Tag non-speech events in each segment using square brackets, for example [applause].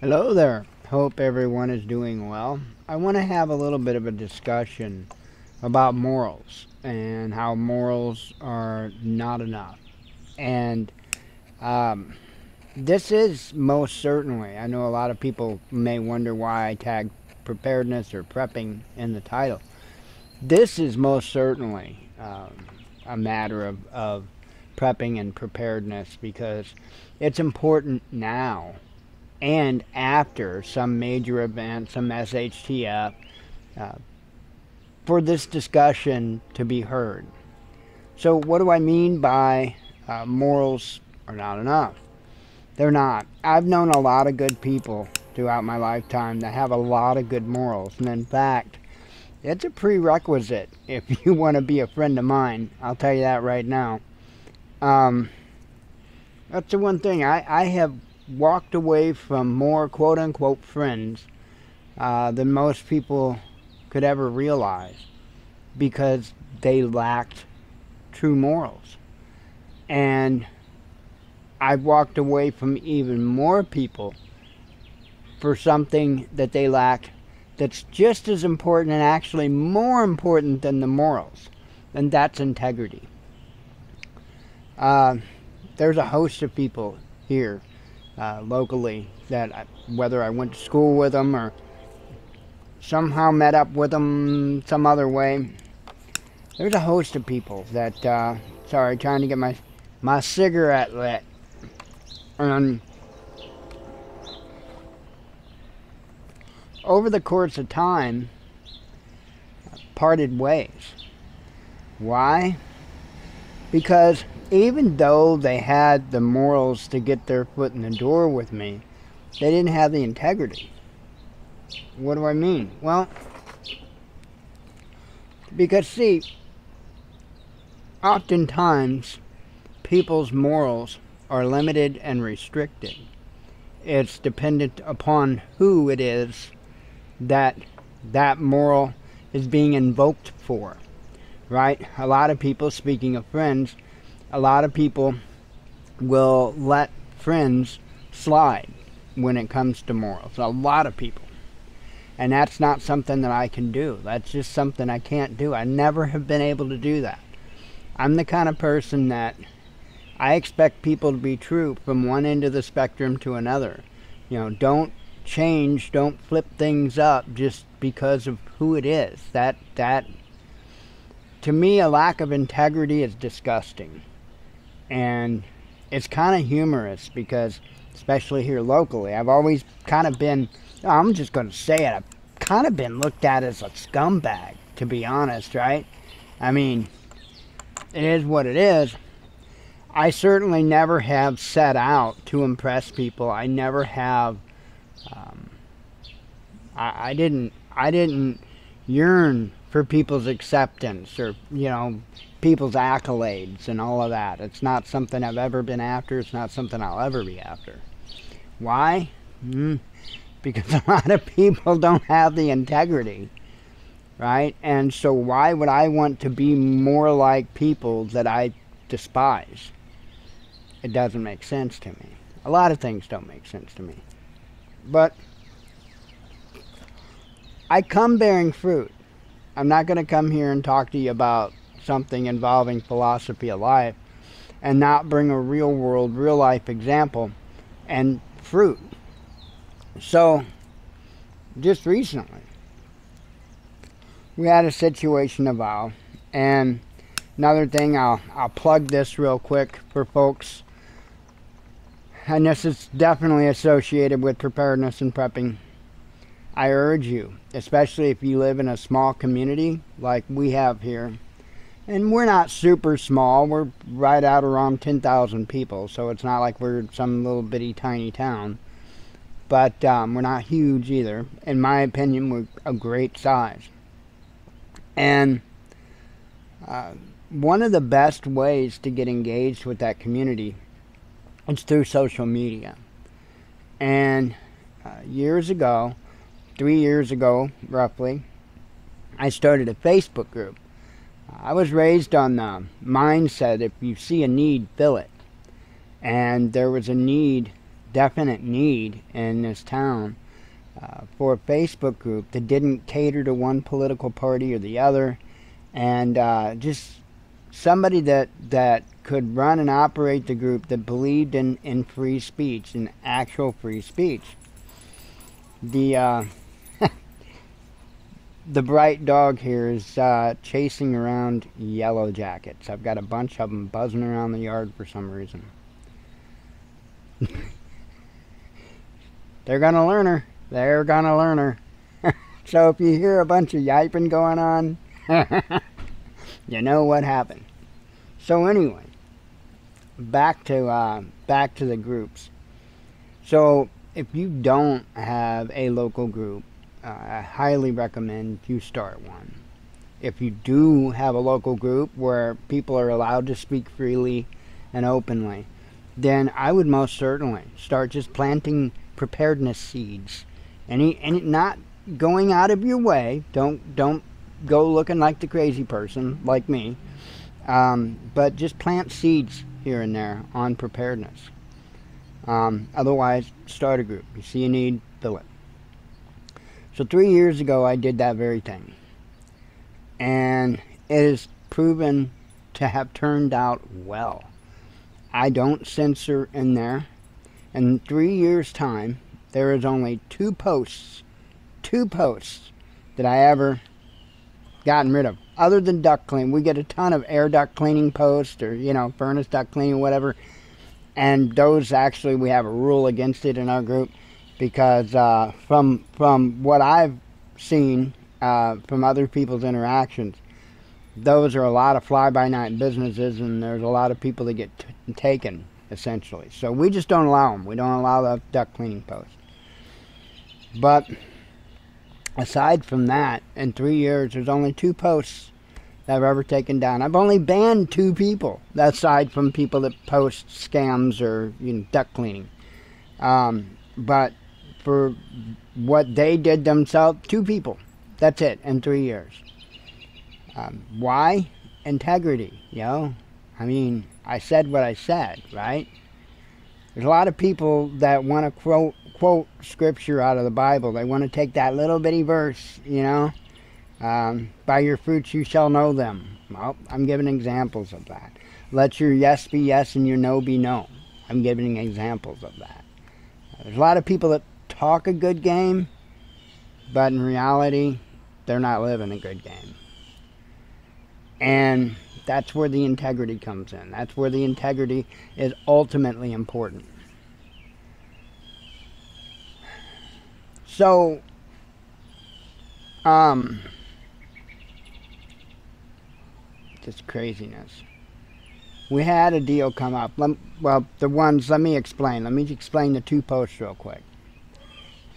Hello there. Hope everyone is doing well. I want to have a little bit of a discussion about morals and how morals are not enough. And um, this is most certainly, I know a lot of people may wonder why I tag preparedness or prepping in the title. This is most certainly um, a matter of, of prepping and preparedness because it's important now and after some major event, some SHTF, uh, for this discussion to be heard. So, what do I mean by uh, morals are not enough? They're not. I've known a lot of good people throughout my lifetime that have a lot of good morals, and in fact, it's a prerequisite if [laughs] you want to be a friend of mine. I'll tell you that right now. Um, that's the one thing I, I have walked away from more quote unquote friends uh, than most people could ever realize because they lacked true morals. And I've walked away from even more people for something that they lack that's just as important and actually more important than the morals, and that's integrity. Uh, there's a host of people here uh, locally that I, whether I went to school with them or somehow met up with them some other way. There's a host of people that, uh, sorry, trying to get my, my cigarette lit. And over the course of time, parted ways. Why? Because even though they had the morals to get their foot in the door with me, they didn't have the integrity. What do I mean? Well, because see, oftentimes people's morals are limited and restricted. It's dependent upon who it is that that moral is being invoked for, right? A lot of people, speaking of friends, a lot of people will let friends slide when it comes to morals. A lot of people. And that's not something that I can do. That's just something I can't do. I never have been able to do that. I'm the kind of person that I expect people to be true from one end of the spectrum to another. You know, don't change, don't flip things up just because of who it is. That that to me a lack of integrity is disgusting and it's kind of humorous because especially here locally i've always kind of been i'm just going to say it i've kind of been looked at as a scumbag to be honest right? I mean it is what it is. I certainly never have set out to impress people. I never have um, I, I didn't i didn't yearn for people's acceptance or you know people's accolades and all of that. It's not something I've ever been after. It's not something I'll ever be after. Why? Mm, [laughs] because a lot of people don't have the integrity, right? And so why would I want to be more like people that I despise? It doesn't make sense to me. A lot of things don't make sense to me. But I come bearing fruit. I'm not going to come here and talk to you about something involving philosophy of life and not bring a real world, real life example and fruit. So, just recently, we had a situation about, and another thing, I'll, I'll plug this real quick for folks, and this is definitely associated with preparedness and prepping I urge you, especially if you live in a small community like we have here, and we're not super small, we're right out around 10,000 people, so it's not like we're some little bitty tiny town. But um, we're not huge either. In my opinion, we're a great size. And uh, one of the best ways to get engaged with that community is through social media. And uh, years ago, three years ago, roughly, I started a Facebook group. I was raised on the mindset if you see a need, fill it. And there was a need definite need in this town uh, for a Facebook group that didn't cater to one political party or the other, and uh, just somebody that that could run and operate the group that believed in, in free speech, in actual free speech. The uh, the bright dog here is uh, chasing around yellow jackets. I've got a bunch of them buzzing around the yard for some reason. They're gonna learn her. They're gonna learn her. [laughs] so if you hear a bunch of yiping going on, [laughs] you know what happened. So anyway, back to uh, back to the groups. So if you don't have a local group uh, I highly recommend you start one. If you do have a local group where people are allowed to speak freely and openly, then I would most certainly start just planting preparedness seeds. Any, any not going out of your way. Don't don't go looking like the crazy person like me. Um, but just plant seeds here and there on preparedness. Um, otherwise, start a group. You see a need, fill it. So three years ago, I did that very thing. And it has proven to have turned out well. I don't censor in there. In three years' time, there is only two posts, two posts that I ever gotten rid of. Other than duct cleaning, we get a ton of air duct cleaning posts or, you know, furnace duct cleaning, whatever. And those actually, we have a rule against it in our group because uh, from from what I've seen uh, from other people's interactions, those are a lot of fly-by-night businesses, and there's a lot of people that get taken essentially. So we just don't allow them. We don't allow the duck cleaning post. But aside from that, in three years, there's only two posts that I've ever taken down. I've only banned two people, aside from people that post scams or you know duct cleaning. Um, but for what they did themselves. Two people. That's it in three years. Um, why? Integrity, you know? I mean, I said what I said, right? There's a lot of people that want to quote quote scripture out of the Bible. They want to take that little bitty verse, you know, um, by your fruits you shall know them. Well, I'm giving examples of that. Let your yes be yes and your no be no. I'm giving examples of that. There's a lot of people that talk a good game, but in reality, they're not living a good game. And that's where the integrity comes in. That's where the integrity is ultimately important. So, um, just craziness. We had a deal come up. Well, the ones, let me explain. Let me explain the two posts real quick.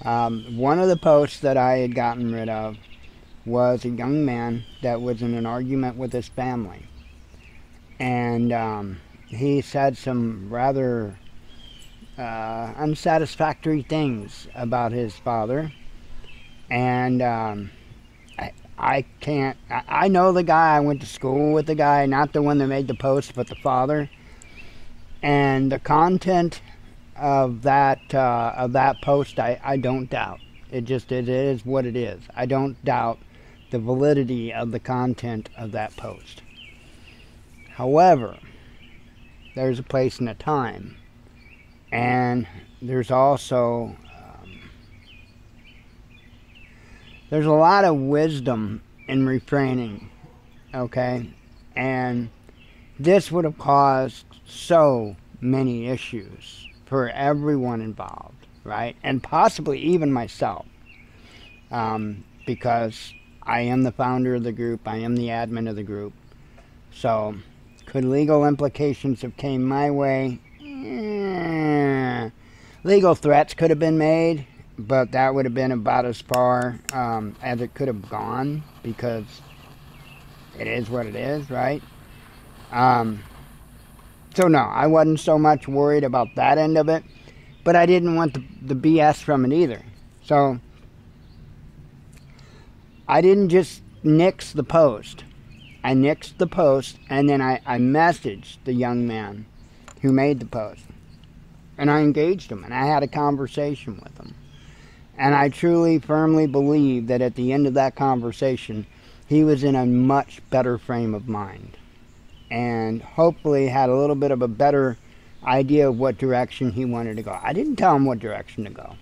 Um, one of the posts that I had gotten rid of was a young man that was in an argument with his family. And um, he said some rather uh, unsatisfactory things about his father. And um, I, I can't, I, I know the guy, I went to school with the guy, not the one that made the post, but the father. And the content of that uh, of that post, I, I don't doubt. It just it is what it is. I don't doubt the validity of the content of that post. However, there's a place and a time, and there's also um, there's a lot of wisdom in refraining. Okay, and this would have caused so many issues for everyone involved, right? And possibly even myself. Um, because I am the founder of the group, I am the admin of the group. So, could legal implications have came my way? Eh, legal threats could have been made, but that would have been about as far um, as it could have gone because it is what it is, right? Um, so no, I wasn't so much worried about that end of it, but I didn't want the, the BS from it either. So I didn't just nix the post. I nixed the post and then I, I messaged the young man who made the post. And I engaged him and I had a conversation with him. And I truly, firmly believe that at the end of that conversation, he was in a much better frame of mind. And hopefully had a little bit of a better idea of what direction he wanted to go. I didn't tell him what direction to go.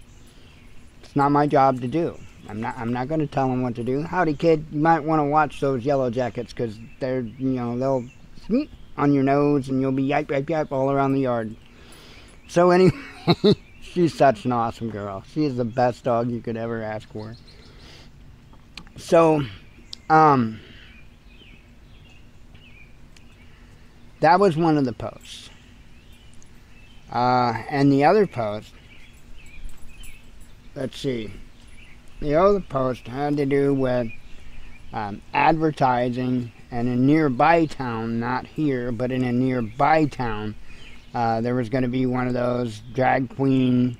It's not my job to do. I'm not. I'm not going to tell him what to do. Howdy, kid. You might want to watch those yellow jackets because they're, you know, they'll sneak on your nose and you'll be yipe yipe yipe all around the yard. So [laughs] anyway, she's such an awesome girl. She is the best dog you could ever ask for. So, um, that was one of the posts. Uh, and the other post, let's see, the other post had to do with um, advertising in a nearby town, not here, but in a nearby town. Uh, there was going to be one of those drag queen.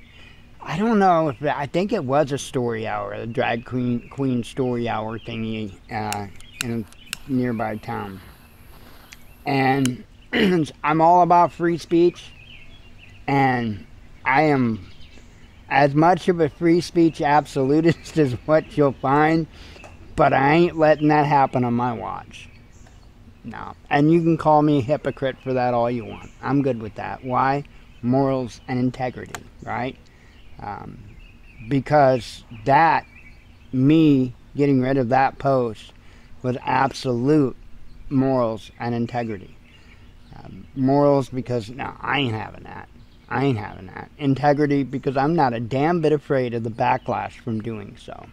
I don't know. If, I think it was a story hour, a drag queen queen story hour thingy uh, in a nearby town. And [clears throat] I'm all about free speech and I am as much of a free speech absolutist [laughs] as what you'll find, but I ain't letting that happen on my watch. No. And you can call me a hypocrite for that all you want. I'm good with that. Why? Morals and integrity, right? Um, because that, me getting rid of that post, was absolute morals and integrity. Um, morals because, now, I ain't having that. I ain't having that. Integrity, because I'm not a damn bit afraid of the backlash from doing so.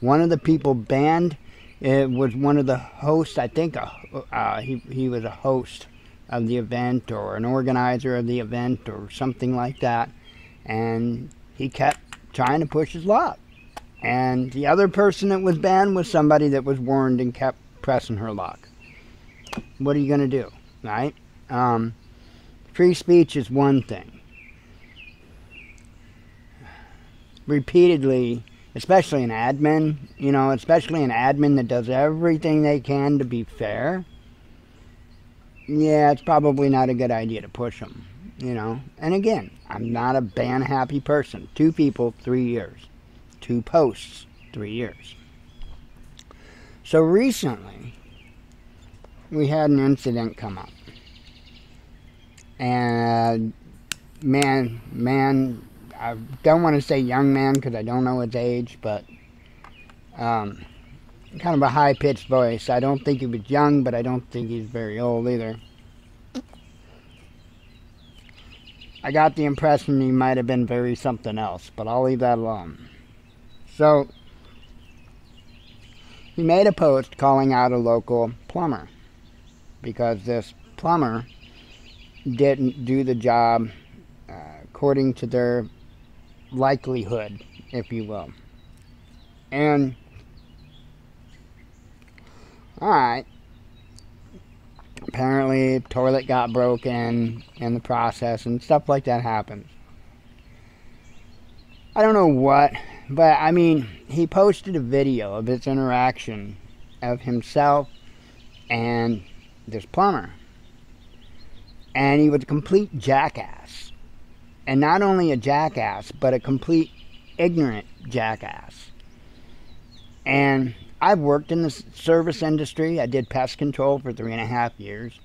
One of the people banned it was one of the hosts, I think uh, uh, he, he was a host of the event or an organizer of the event or something like that. And he kept trying to push his luck. And the other person that was banned was somebody that was warned and kept pressing her luck. What are you going to do, right? Um, free speech is one thing. repeatedly, especially an admin, you know, especially an admin that does everything they can to be fair, yeah, it's probably not a good idea to push them, you know. And again, I'm not a ban happy person. Two people, three years. Two posts, three years. So recently, we had an incident come up. And man, man I don't want to say young man because I don't know his age, but um, kind of a high pitched voice. I don't think he was young, but I don't think he's very old either. I got the impression he might have been very something else, but I'll leave that alone. So, he made a post calling out a local plumber because this plumber didn't do the job uh, according to their likelihood, if you will. And, alright, apparently toilet got broken in the process and stuff like that happens. I don't know what, but I mean, he posted a video of his interaction of himself and this plumber. And he was a complete jackass and not only a jackass, but a complete ignorant jackass. And I've worked in the service industry. I did pest control for three and a half years.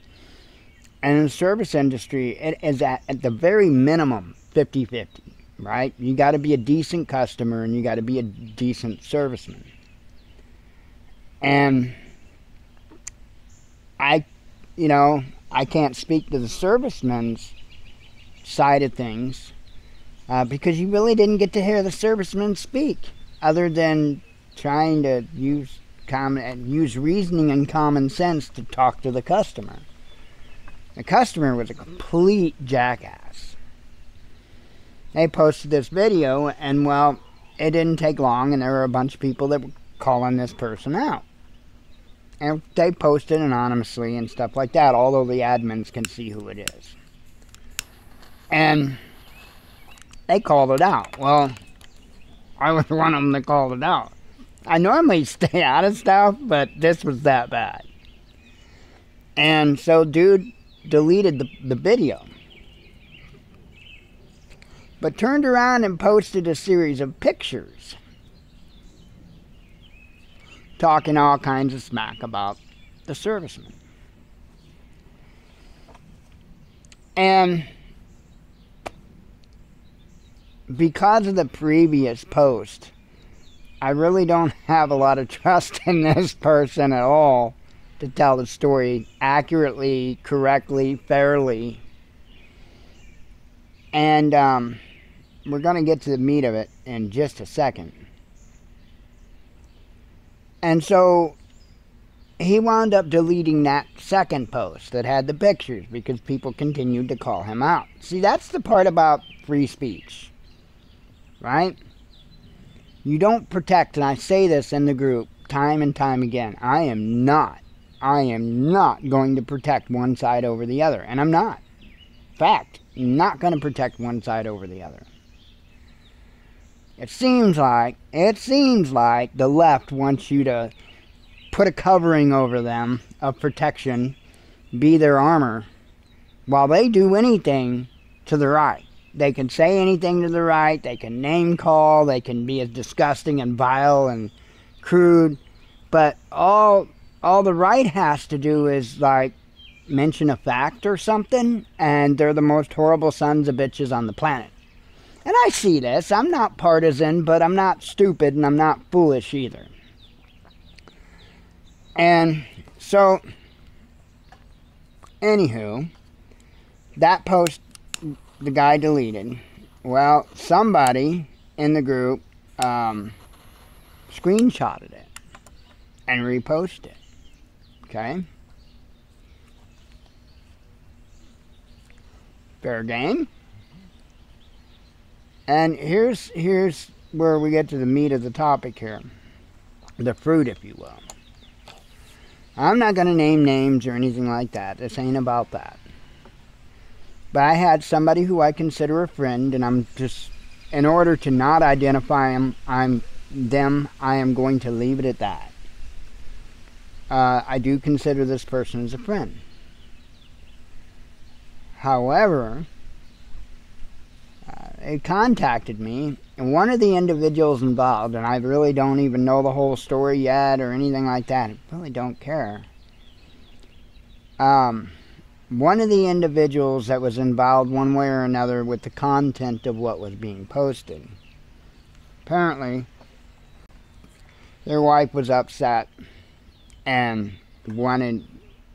And in the service industry, it is at, at the very minimum 50 50, right? You got to be a decent customer and you got to be a decent serviceman. And I, you know, I can't speak to the servicemen's side of things uh, because you really didn't get to hear the servicemen speak other than trying to use common use reasoning and common sense to talk to the customer. The customer was a complete jackass. They posted this video, and well, it didn't take long, and there were a bunch of people that were calling this person out. And they posted anonymously and stuff like that, although the admins can see who it is. And they called it out. Well, I was [laughs] one of them that called it out. I normally [laughs] stay out of stuff, but this was that bad. And so dude deleted the, the video. but turned around and posted a series of pictures talking all kinds of smack about the servicemen. And because of the previous post, I really don't [laughs] have a lot of trust in this person at all to tell the story accurately, correctly, fairly. And um, we're going to get to the meat of it in just a second. And so he wound up deleting that second post that had the pictures because people continued to call him out. See, that's the part about free speech, right? You don't protect, and I say this in the group time and time again. I am not, I am not going to protect one side over the other, and I'm not. Fact, not going to protect one side over the other. It seems like, it seems like the left wants you to put a covering over them of protection, be their armor, while they do anything to the right. They can say anything to the right, they can name call, they can be as disgusting and vile and crude, but all all the right has to do is like mention a fact or something, and they're the most horrible sons of bitches on the planet. And I see this. I'm not partisan, but I'm not stupid and I'm not foolish either. And so, anywho, that post the guy deleted. Well, somebody in the group um, screenshotted it and reposted it. Okay? Fair game. And here's here's where we get to the meat of the topic here. The fruit, if you will. I'm not going to name names or anything like that. This ain't about that. But I had somebody who I consider a friend, and I'm just, in order to not identify them, I'm them. I am going to leave it at that. Uh, I do consider this person as a friend. However, contacted me, and one of the individuals involved, and I really don't even know the whole story yet or anything like that. I really don't care. Um, one of the individuals that was involved one way or another with the content of what was being posted. Apparently, their wife was upset and wanted,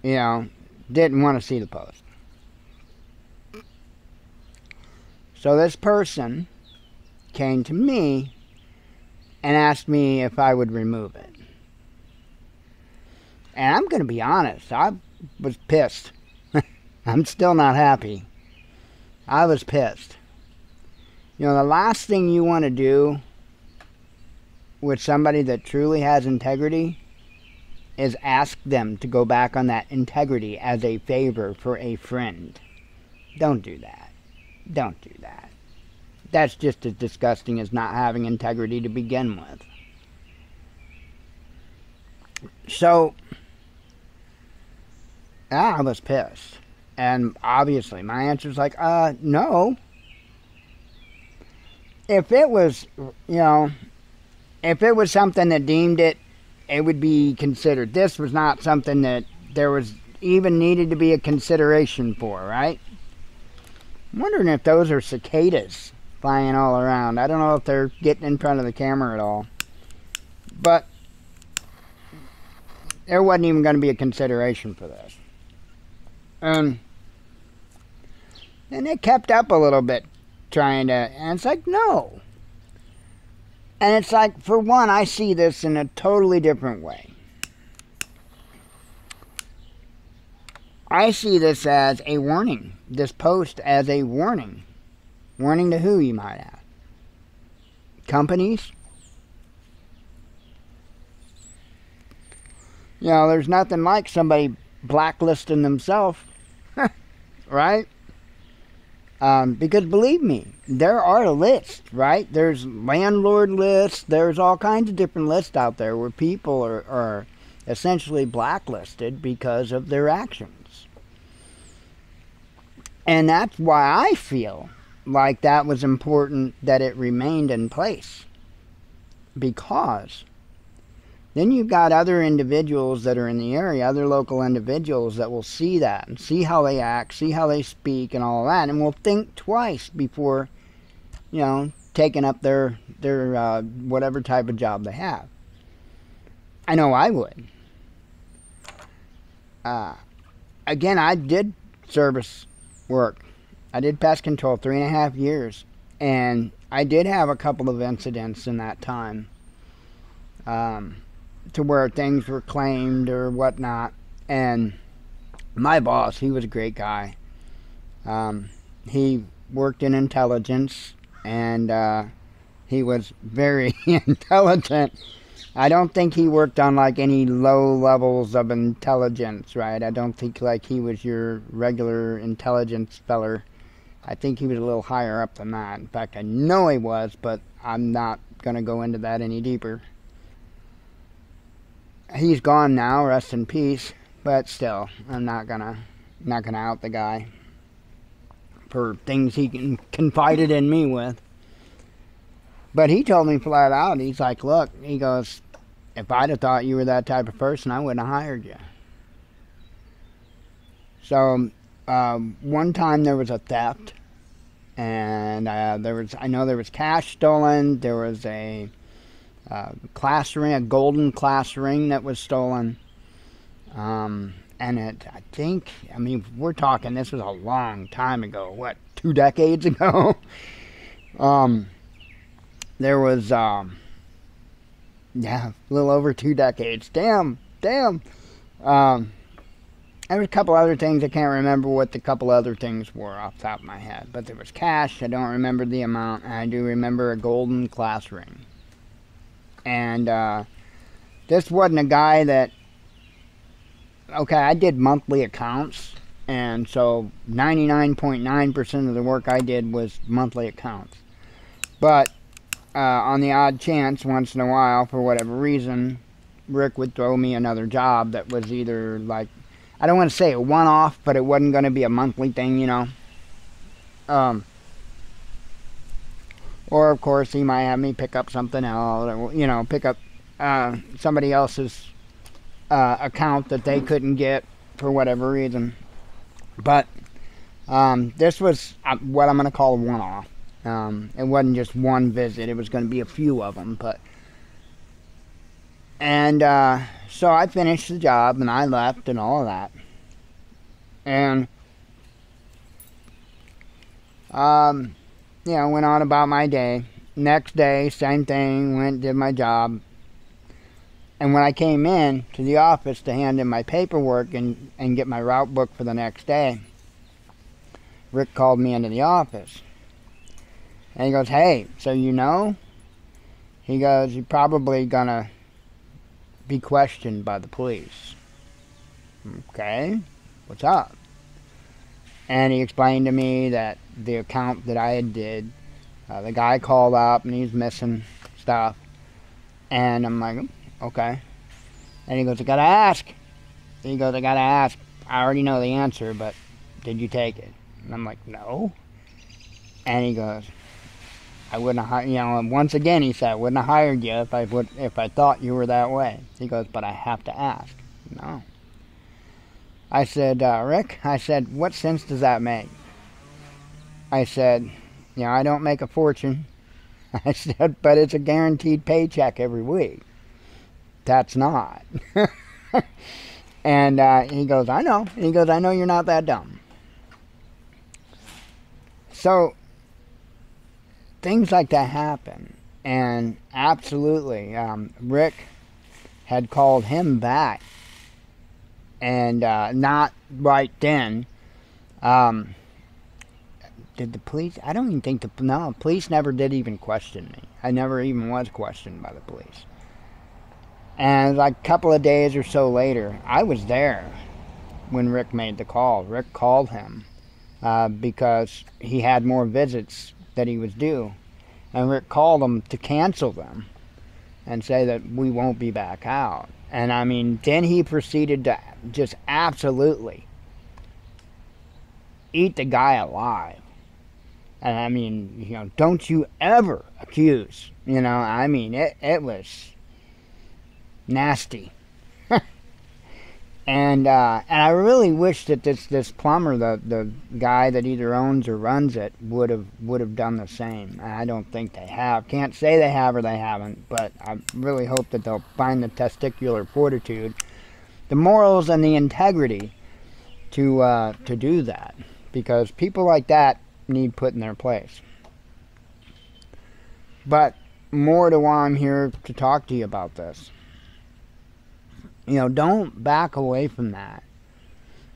you know, didn't want to see the post. So this person came to me and asked me if I would remove it. And I'm going to be honest, I was pissed. [laughs] I'm still not happy. I was pissed. You know, the last thing you want to do with somebody that truly has integrity is ask them to go back on that integrity as a favor for a friend. Don't do that. Don't do that. That's just as disgusting as not having integrity to begin with. So, I was pissed. And obviously, my answer is like, uh, no. If it was, you know, if it was something that deemed it, it would be considered. This was not something that there was even needed to be a consideration for, right? I'm wondering if those are cicadas flying all around. I don't know if they're getting in front of the camera at all. But there wasn't even going to be a consideration for this. And and it kept up a little bit trying to, and it's like, no. And it's like, for one, I see this in a totally different way. I see this as a warning, this post as a warning. Warning to who, you might ask? Companies? You know, there's nothing like somebody blacklisting themselves, [laughs] right? Um, because believe me, there are lists, right? There's landlord lists, there's all kinds of different lists out there where people are, are essentially blacklisted because of their actions. And that's why I feel like that was important that it remained in place. Because then you've got other individuals that are in the area, other local individuals that will see that and see how they act, see how they speak, and all that, and will think twice before, you know, taking up their their uh, whatever type of job they have. I know I would. Uh, again, I did service work. I did pest control three and a half years, and I did have a couple of incidents in that time. Um, to where things were claimed or whatnot. And my boss, he was a great guy. Um, he worked in intelligence and uh, he was very [laughs] intelligent. I don't think he worked on like any low levels of intelligence, right? I don't think like he was your regular intelligence feller. I think he was a little higher up than that. In fact, I know he was, but I'm not going to go into that any deeper he's gone now, rest in peace. But still, I'm not gonna not gonna out the guy for things he confided in me with. But he told me flat out, he's like, look, he goes, if I'd have thought you were that type of person, I wouldn't have hired you. So um, one time there was a theft, and uh, there was I know there was cash stolen. There was a uh, class ring, a golden class ring that was stolen. Um, and it, I think, I mean, we're talking, this was a long time ago. What, two decades [laughs] ago? um, there was, um, yeah, a little over two decades. Damn, damn. Um, there was a couple other things. I can't remember what the couple other things were off the top of my head. But there was cash. I don't remember the amount. I do remember a golden class ring and uh, this wasn't a guy that okay i did monthly accounts and so 99.9% of the work i did was monthly accounts but uh, on the odd chance once in a while for whatever reason rick would throw me another job that was either like i don't want to say a one-off but it wasn't going to be a monthly thing you know um, or, of course, he might have me pick up something else, or, you know, pick up uh, somebody else's uh, account that they couldn't get for whatever reason. But um, this was uh, what I'm going to call a one off. Um, it wasn't just one visit, it was going to be a few of them. But And uh, so I finished the job and I left and all of that. And um, you know, went on about my day. Next day, same thing, went, did my job. And when I came in to the office to hand in my paperwork and, and get my route book for the next day, Rick called me into the office. And he goes, Hey, so you know? He goes, You're probably gonna be questioned by the police. Okay, what's up? And he explained to me that the account that I had did, uh, the guy called up and he's missing stuff. And I'm like, okay. And he goes, I gotta ask. He goes, I gotta ask. I already know the answer, but did you take it? And I'm like, no. And he goes, I wouldn't have, you know, once again he said, I wouldn't have hired you if I would, if I thought you were that way. He goes, but I have to ask. No. I said, uh, Rick, I said, what sense does that make? I said, you know, I don't make a fortune. [laughs] I said, but it's a guaranteed paycheck every week. That's not. [laughs] and uh, he goes, I know. He goes, I know you're not that dumb. So things like that happen. And absolutely, um, Rick had called him back and uh, not right then. Um, did the police? I don't even think the no police never did even question me. I never even was questioned by the police. And like a couple of days or so later, I was there when Rick made the call. Rick called him uh, because he had more visits that he was due, and Rick called him to cancel them and say that we won't be back out. And I mean, then he proceeded to just absolutely eat the guy alive. And I mean, you know, don't you ever accuse. You know, I mean, it, it was nasty. And uh, and I really wish that this, this plumber, the, the guy that either owns or runs it, would have would have done the same. I don't think they have. Can't say they have or they haven't, but I really hope that they'll find the testicular fortitude, the morals, and the integrity to uh, to do that. Because people like that need put in their place. But more to why I'm here to talk to you about this. You know, don't back away from that.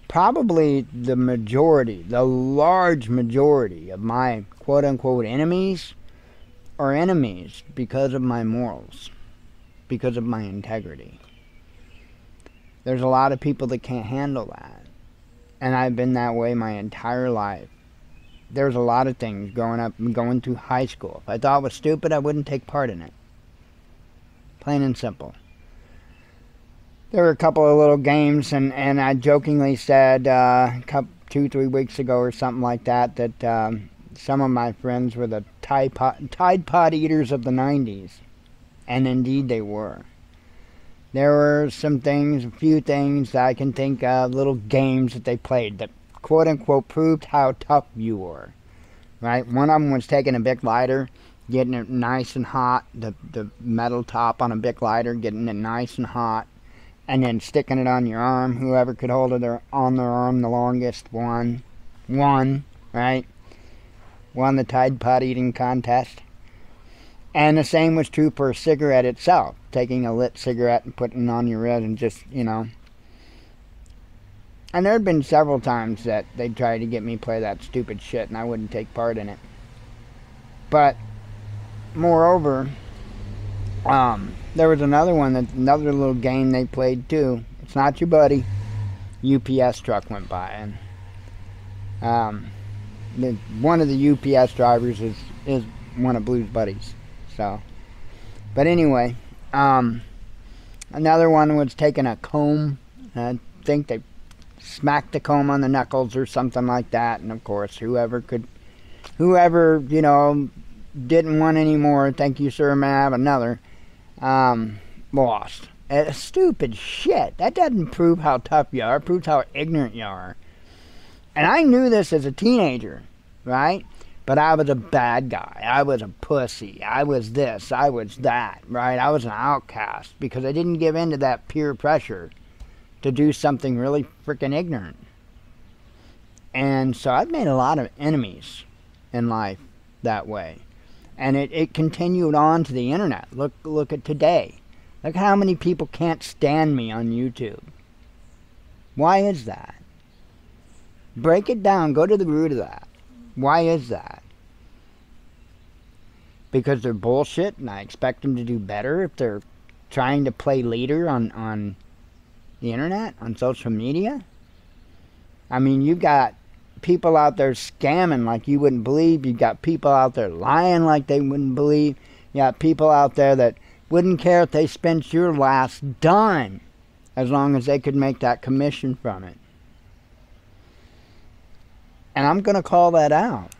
Probably the majority, the large majority of my quote unquote enemies are enemies because of my morals, because of my integrity. There's a lot of people that can't handle that. And I've been that way my entire life there's a lot of things growing up and going through high school. If I thought was stupid, I wouldn't take part in it. Plain and simple. There were a couple of little games, and, and I jokingly said uh, couple, two, three weeks ago or something like that that um, some of my friends were the Tide Pod, Tide Pod eaters of the 90s. And indeed they were. There were some things, a few things that I can think of, little games that they played that quote unquote proved how tough you were. Right? One of them was taking a big lighter, getting it nice and hot, the, the metal top on a big lighter, getting it nice and hot, and then sticking it on your arm. Whoever could hold it on their arm the longest won. Won, right? Won the Tide Pod eating contest. And the same was true for a cigarette itself. Taking a lit cigarette and putting it on your wrist and just, you know, and there had been several times that they tried to get me play that stupid shit and I wouldn't take part in it. But moreover, um, there was another one that another little game they played too. It's not your buddy. UPS truck went by and um, the, one of the UPS drivers is is one of Blue's buddies. So, but anyway, um, another one was taking a comb. I think they smacked the comb on the knuckles or something like that. And of course, whoever could, whoever, you know, didn't want any more, thank you, sir, may I have another, um, lost. Stupid shit. That doesn't prove how tough you are, it proves how ignorant you are. And I knew this as a teenager, right? But I was a bad guy. I was a pussy. I was this. I was that, right? I was an outcast because I didn't give in to that peer pressure to do something really freaking ignorant. And so I've made a lot of enemies in life that way. And it, it continued on to the internet. Look look at today. Look how many people can't stand me on YouTube. Why is that? Break it down, go to the root of that. Why is that? Because they're bullshit and I expect them to do better if they're trying to play leader on, on the internet, on social media. I mean, you've got people out there scamming like you wouldn't believe. You've got people out there lying like they wouldn't believe. You got people out there that wouldn't care if they spent your last dime as long as they could make that commission from it. And I'm going to call that out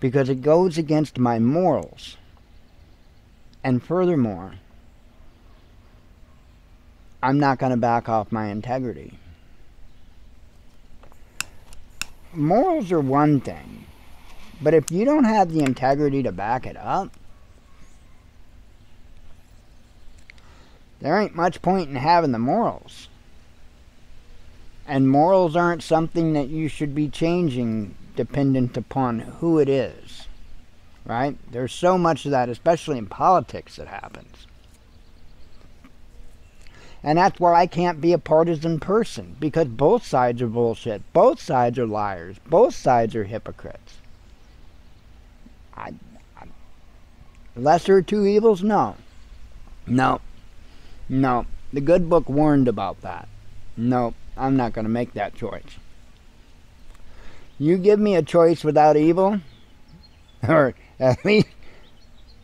because it goes against my morals. And furthermore, I'm not going to back off my integrity. Morals are one thing, but if you don't have the integrity to back it up, there ain't much point in having the morals. And morals aren't something that you should be changing dependent upon who it is. Right? There's so much of that, especially in politics, that happens. And that's why I can't be a partisan person because both sides are bullshit. Both sides are liars. Both sides are hypocrites. I, I, lesser two evils? No. No. No. The good book warned about that. No, I'm not going to make that choice. You give me a choice without evil, [laughs] or at least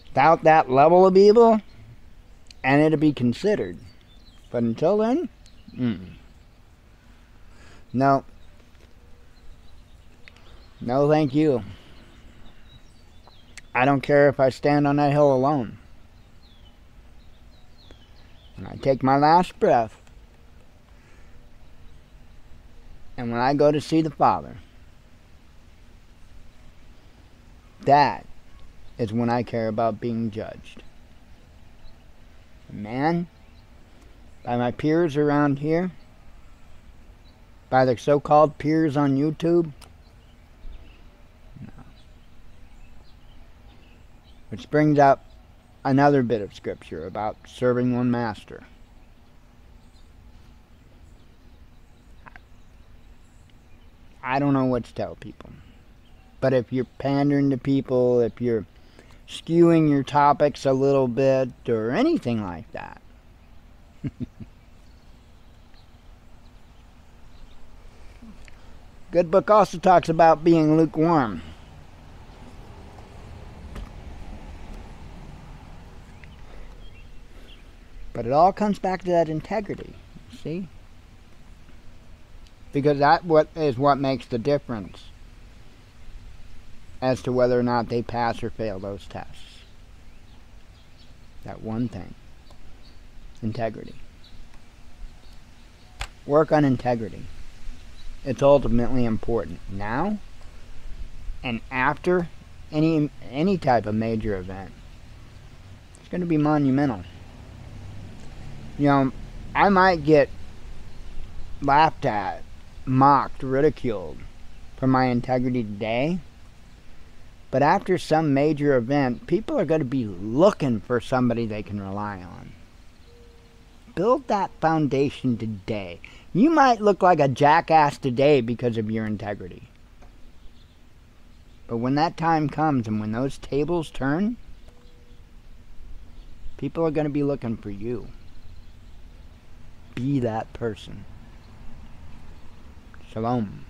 without that level of evil, and it'll be considered. But until then, mm. no. No, thank you. I don't care if I stand on that hill alone. When I take my last breath, and when I go to see the Father, that is when I care about being judged. Man, by my peers around here, by the so called peers on YouTube. Which brings up another bit of scripture about serving one master. I don't know what to tell people. But if you're pandering to people, if you're skewing your topics a little bit, or anything like that, [laughs] Good book also talks about being lukewarm. But it all comes back to that integrity, see? Because that what is what makes the difference as to whether or not they pass or fail those tests. That one thing. Integrity. Work on integrity. It's ultimately important. Now and after any any type of major event. It's going to be monumental you know, I might get laughed at, mocked, ridiculed for my integrity today. But after some major event, people are going to be looking for somebody they can rely on. Build that foundation today. You might look like a jackass today because of your integrity. But when that time comes and when those tables turn, people are going to be looking for you be that person. Shalom.